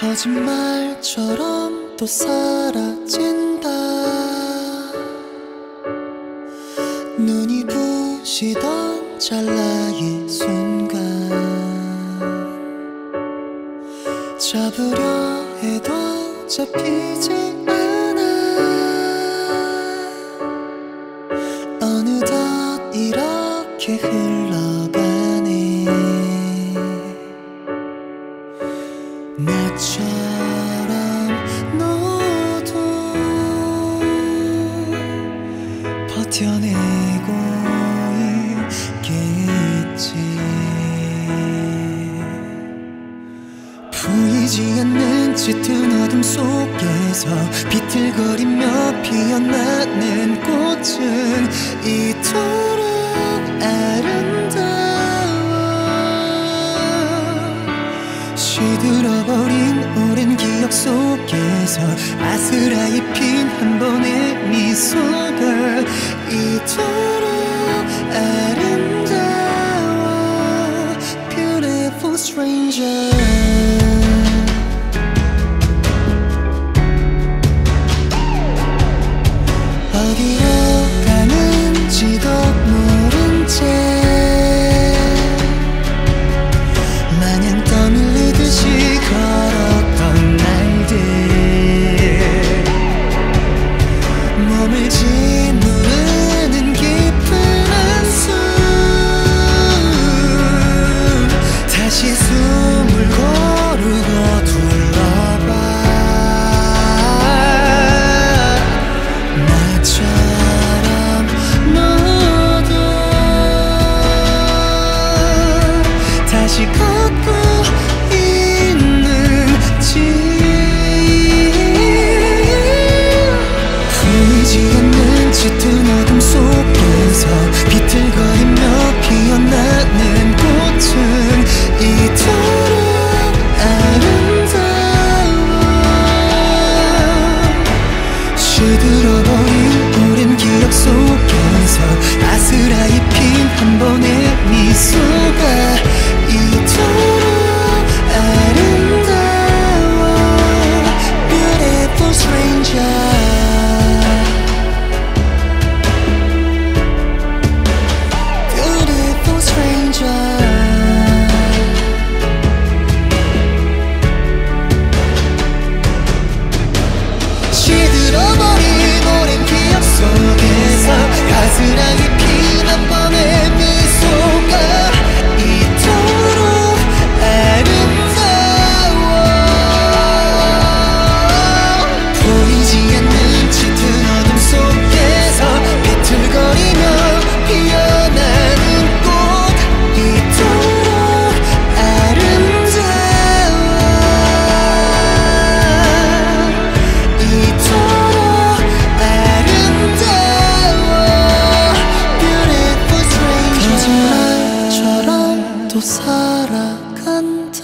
거짓말처럼 또 사라진다. 눈이 부시던 찰나의 순간 잡으려 해도 잡히지 않아. 어느덧 이렇게 흘러 나처럼 너도 버텨내고 있겠지. 보이지 않는 짙은 어둠 속에서 비틀거리며 피어나는 꽃은 이토 들어버린 오랜 기억 속에서 아스라이 핀 다시 걷고 또 살아간다.